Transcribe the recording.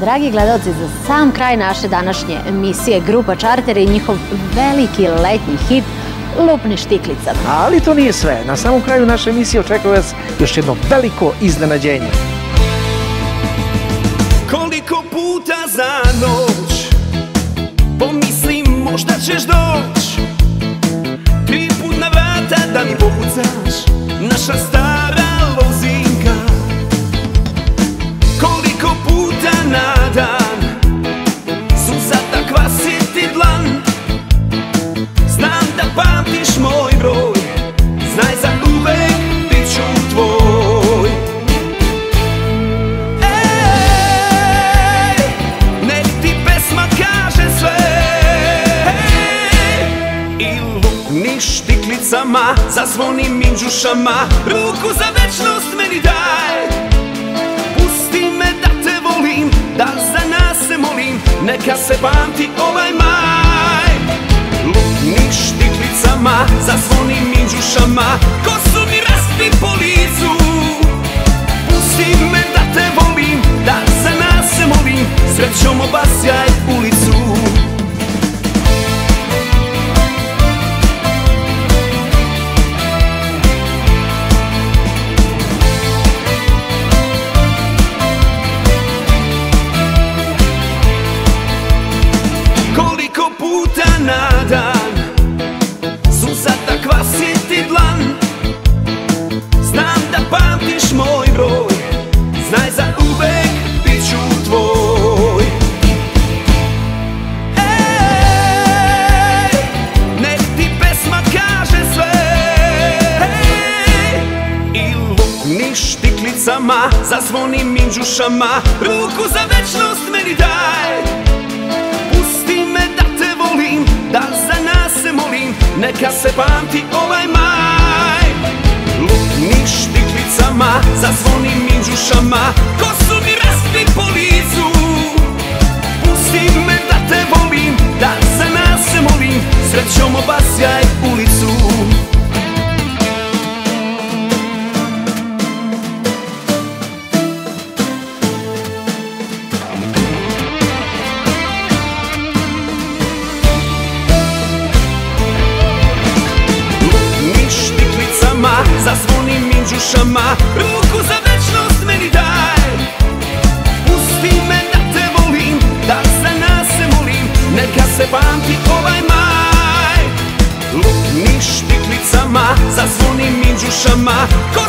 Dragi gledalci, za sam kraj naše današnje emisije Grupa Čarter i njihov veliki letnji hit Lupni štiklicama. Ali to nije sve. Na samom kraju naše emisije očekuje vas još jedno veliko iznenađenje. Koliko puta za noć Pomislim možda ćeš doć Tri put na vrata da mi pokucaš Naša stara štiklicama Zazvoni minđušama Ruku za večnost meni daj. Pusti me da te volim Da za nas se molim. Neka se pamti ovaj maj. Lupni štiklicama Zazvoni minđušama Kosu štiklicama Zazvoni minđušama Ruku za večnost meni daj. Pusti me da te volim Da za nas se molim. Neka se pamti ovaj maj. Lupni štiklicama Zazvoni Minđušama Ruku za večnost meni daj. Pusti me da te volim Da za nas se molim. Neka se pamti ovaj maj. Lupni štiklicama Zazvoni minđušama Ko